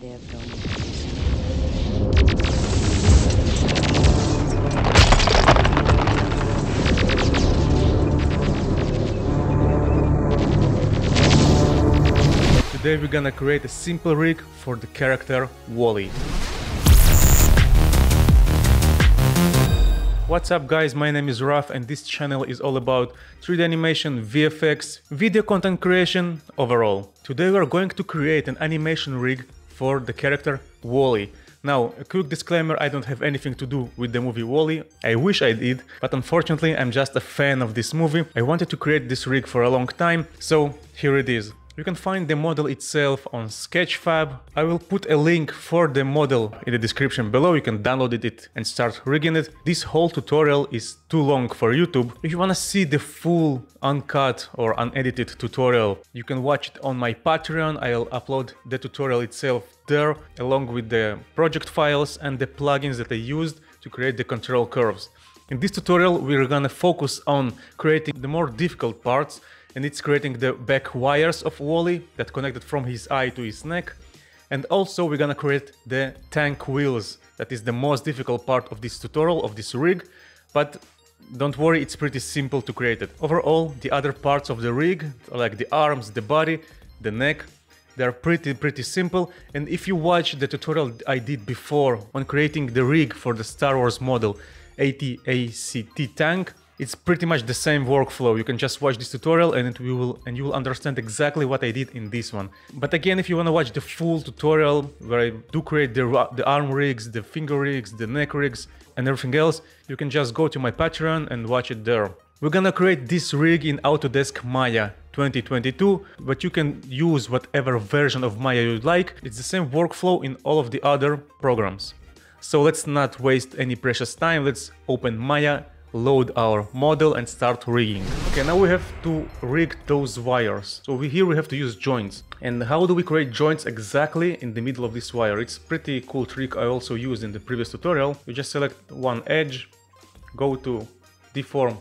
They have. Today we're gonna create a simple rig for the character Wall-E. What's up guys, my name is Raph and this channel is all about 3D animation, VFX, video content creation overall. Today we are going to create an animation rig for the character Wall-E. Now, a quick disclaimer, I don't have anything to do with the movie Wall-E. I wish I did, but unfortunately I'm just a fan of this movie. I wanted to create this rig for a long time, so here it is. You can find the model itself on Sketchfab. I will put a link for the model in the description below. You can download it and start rigging it. This whole tutorial is too long for YouTube. If you wanna see the full uncut or unedited tutorial, you can watch it on my Patreon. I'll upload the tutorial itself there along with the project files and the plugins that I used to create the control curves. In this tutorial, we're gonna focus on creating the more difficult parts and it's creating the back wires of Wall-E that connected from his eye to his neck. And also we're gonna create the tank wheels. That is the most difficult part of this tutorial, of this rig. But don't worry, it's pretty simple to create it. Overall, the other parts of the rig, like the arms, the body, the neck, they're pretty, pretty simple. And if you watch the tutorial I did before on creating the rig for the Star Wars model AT-ACT tank, it's pretty much the same workflow. You can just watch this tutorial and it will and you will understand exactly what I did in this one. But again, if you want to watch the full tutorial where I do create the, the arm rigs, the finger rigs, the neck rigs and everything else, you can just go to my Patreon and watch it there. We're gonna create this rig in Autodesk Maya 2022, but you can use whatever version of Maya you'd like. It's the same workflow in all of the other programs. So let's not waste any precious time. Let's open Maya load our model and start rigging. Okay, now we have to rig those wires. So we, here we have to use joints. And how do we create joints exactly in the middle of this wire? It's pretty cool trick I also used in the previous tutorial. You just select one edge, go to deform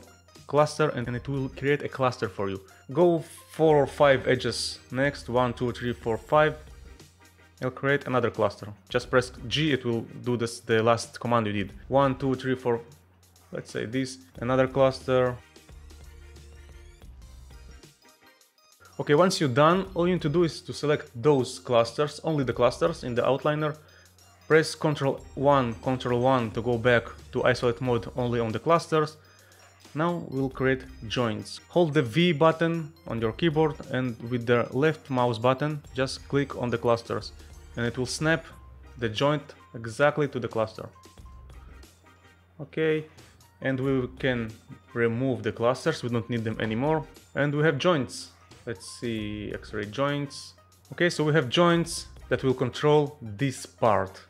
cluster and, it will create a cluster for you. Go four or five edges next, one, two, three, four, five. It'll create another cluster. Just press G, it will do this the last command you did. One, two, three, four, let's say this, another cluster. Okay, once you're done, all you need to do is to select those clusters, only the clusters in the outliner. Press Ctrl 1, Ctrl 1 to go back to isolate mode only on the clusters. Now we'll create joints. Hold the V button on your keyboard and with the left mouse button just click on the clusters and it will snap the joint exactly to the cluster. Okay, and we can remove the clusters, we don't need them anymore. And we have joints. Let's see, X-ray joints. Okay, so we have joints that will control this part.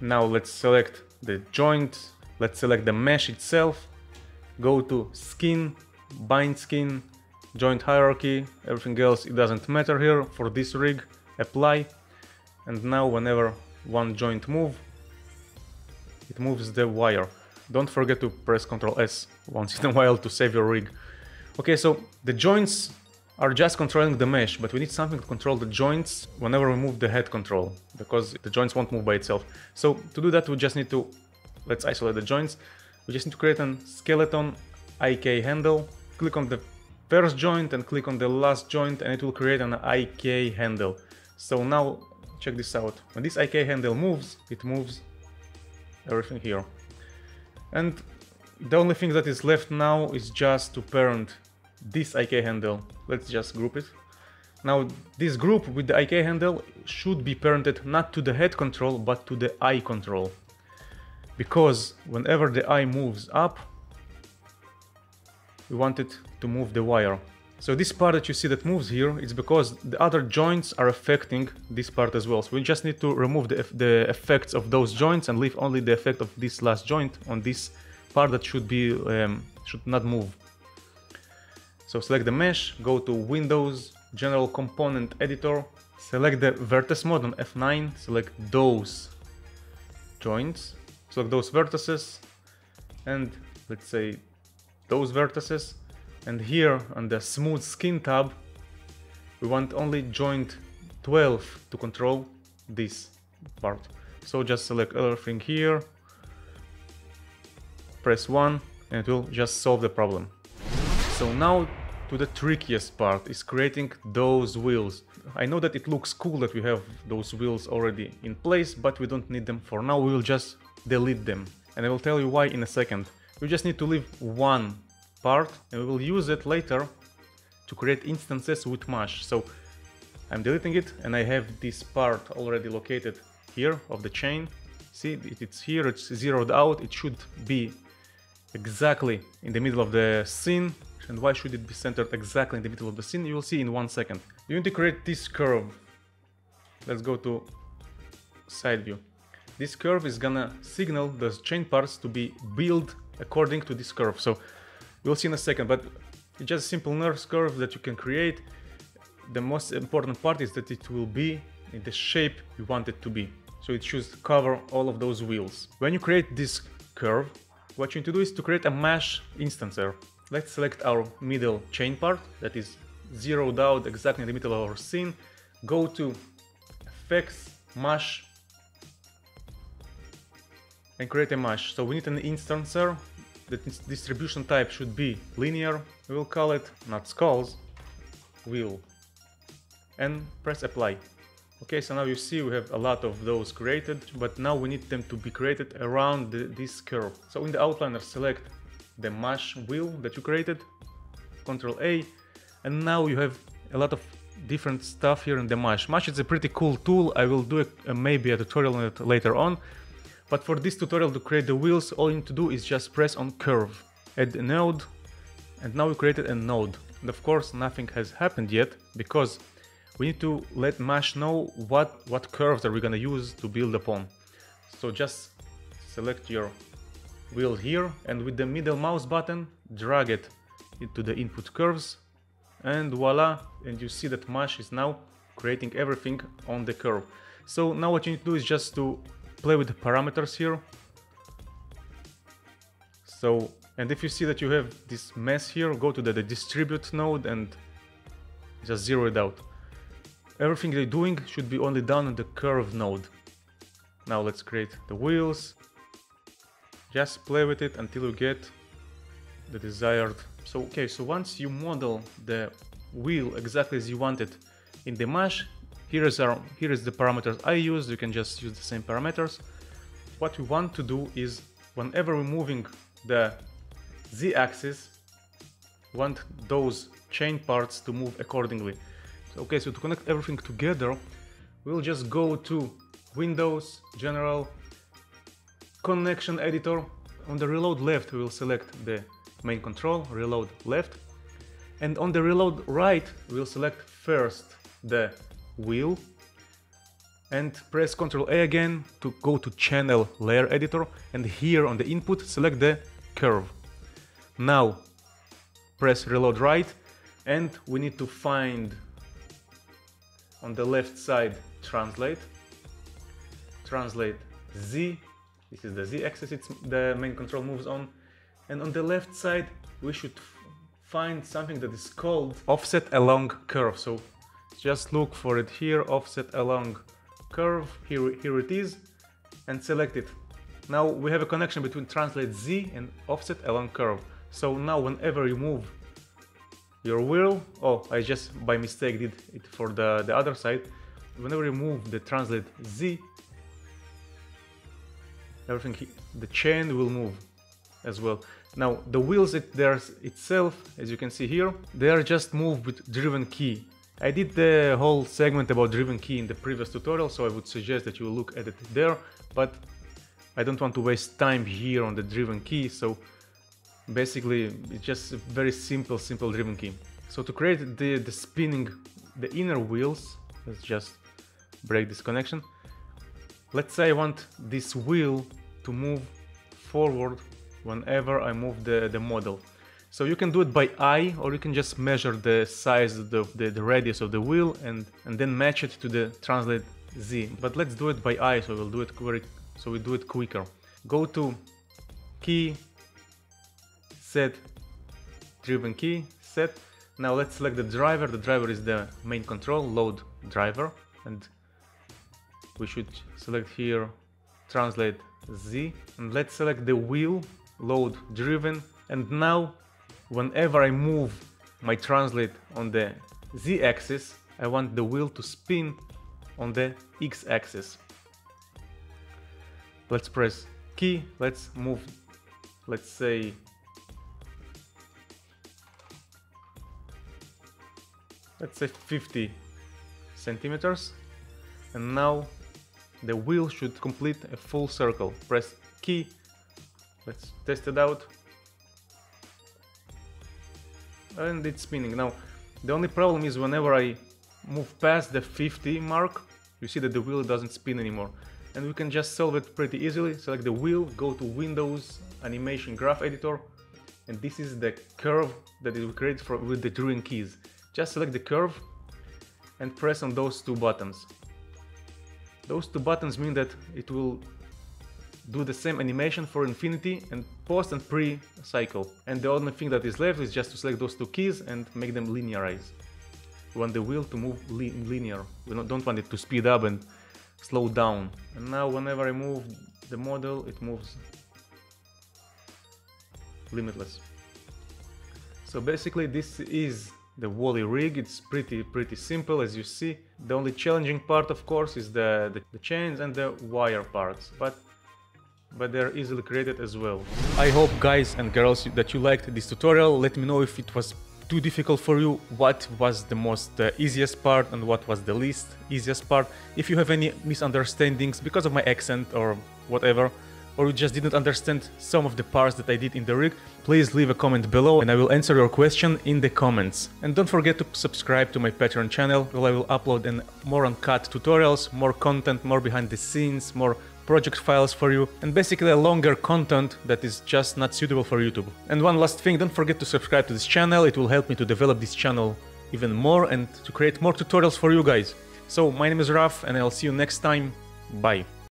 Now let's select the joint, let's select the mesh itself, go to skin, bind skin, joint hierarchy, everything else it doesn't matter here for this rig, apply. And now whenever one joint move, it moves the wire. Don't forget to press Ctrl S once in a while to save your rig. Okay, so the joints are just controlling the mesh, but we need something to control the joints whenever we move the head control, because the joints won't move by itself. So to do that, we just need to, let's isolate the joints. We just need to create a skeleton IK handle, click on the first joint and click on the last joint and it will create an IK handle. So now check this out. When this IK handle moves, it moves everything here. And the only thing that is left now is just to parent this IK handle. Let's just group it. Now this group with the IK handle should be parented not to the head control but to the eye control. Because whenever the eye moves up, we want it to move the wire. So this part that you see that moves here, it's because the other joints are affecting this part as well. So we just need to remove the, the effects of those joints and leave only the effect of this last joint on this part that should be um, should not move. So select the mesh, go to Windows, General Component Editor, select the vertex mode on F9, select those joints, select those vertices, and let's say those vertices, and here on the smooth skin tab we want only joint 12 to control this part. So just select everything here, press 1 and it will just solve the problem. So now to the trickiest part is creating those wheels. I know that it looks cool that we have those wheels already in place, but we don't need them for now, we will just delete them. And I will tell you why in a second. We just need to leave one part and we will use it later to create instances with MASH. So I'm deleting it and I have this part already located here of the chain. See, it's here, it's zeroed out, it should be exactly in the middle of the scene. And why should it be centered exactly in the middle of the scene? You will see in one second. You need to create this curve. Let's go to side view. This curve is gonna signal the chain parts to be built according to this curve. So we'll see in a second, but it's just a simple NURBS curve that you can create. The most important part is that it will be in the shape you want it to be. So it should cover all of those wheels. When you create this curve, what you need to do is to create a MASH instancer. Let's select our middle chain part that is zeroed out exactly in the middle of our scene. Go to effects, MASH, and create a MASH. So we need an instancer. The distribution type should be linear. We will call it not skulls, wheel, and press apply. Okay, so now you see we have a lot of those created, but now we need them to be created around the, this curve. So in the outliner select the MASH wheel that you created, Control A, and now you have a lot of different stuff here in the MASH. MASH is a pretty cool tool, I will do a, a, maybe a tutorial on it later on, but for this tutorial to create the wheels, all you need to do is just press on curve, add a node, and now we created a node. And of course nothing has happened yet, because we need to let MASH know what, what curves are we gonna use to build upon. So just select your wheel here and with the middle mouse button drag it into the input curves and voila and you see that MASH is now creating everything on the curve. So now what you need to do is just to play with the parameters here. So and if you see that you have this mess here, go to the, the distribute node and just zero it out. Everything they're doing should be only done on the curve node. Now let's create the wheels. Just play with it until you get the desired. So okay, so once you model the wheel exactly as you want it in the MASH, here is our here is the parameters I use. You can just use the same parameters. What we want to do is whenever we're moving the z-axis, want those chain parts to move accordingly. So, Okay, so to connect everything together, we'll just go to Windows, General, Connection Editor. On the reload left, we will select the main control, reload left. And on the reload right, we'll select first the wheel and press Ctrl A again to go to channel layer editor and here on the input select the curve. Now press reload right and we need to find on the left side translate. Translate z. This is the z axis it's the main control moves on. And on the left side we should find something that is called offset along curve. So just look for it here offset along curve here here it is and select it now we have a connection between translate z and offset along curve so now whenever you move your wheel, oh, I just by mistake did it for the, the other side. Whenever you move the translate Z, everything, the chain will move as well. Now the wheels it there's itself, as you can see here, they are just moved with driven key. I did the whole segment about driven key in the previous tutorial, so I would suggest that you look at it there, but I don't want to waste time here on the driven key, so basically it's just a very simple simple driven key. So to create the the spinning the inner wheels let's just break this connection. Let's say i want this wheel to move forward whenever i move the the model so you can do it by eye or you can just measure the size of the, the, the radius of the wheel and and then match it to the translate z. But let's do it by eye so we'll do it very so we do it quicker. Go to key set driven key set. Now let's select the driver. The driver is the main control load driver. And we should select here translate Z. And let's select the wheel load driven. And now whenever I move my translate on the Z axis I want the wheel to spin on the X axis let's press key. Let's move let's say let's say 50 centimeters. And now the wheel should complete a full circle. Press key. Let's test it out and it's spinning. Now the only problem is whenever I move past the 50 mark you see that the wheel doesn't spin anymore. And we can just solve it pretty easily. Select the wheel go to Windows animation graph editor and this is the curve that we created for, with the drawing keys. Just select the curve and press on those two buttons. Those two buttons mean that it will do the same animation for infinity and post and pre cycle. And the only thing that is left is just to select those two keys and make them linearize. We want the wheel to move li linear. We don't want it to speed up and slow down. And now whenever I move the model, it moves limitless. So basically this is the Wall-E rig. It's pretty pretty simple as you see. The only challenging part of course is the, the, the chains and the wire parts, but but they're easily created as well. I hope guys and girls that you liked this tutorial. Let me know if it was too difficult for you, what was the most uh, easiest part and what was the least easiest part. If you have any misunderstandings because of my accent or whatever, or you just didn't understand some of the parts that I did in the rig, please leave a comment below and I will answer your question in the comments. And don't forget to subscribe to my Patreon channel where I will upload more uncut tutorials, more content, more behind the scenes, more project files for you, and basically a longer content that is just not suitable for YouTube. And one last thing, don't forget to subscribe to this channel, it will help me to develop this channel even more and to create more tutorials for you guys. So my name is Raph and I'll see you next time, bye.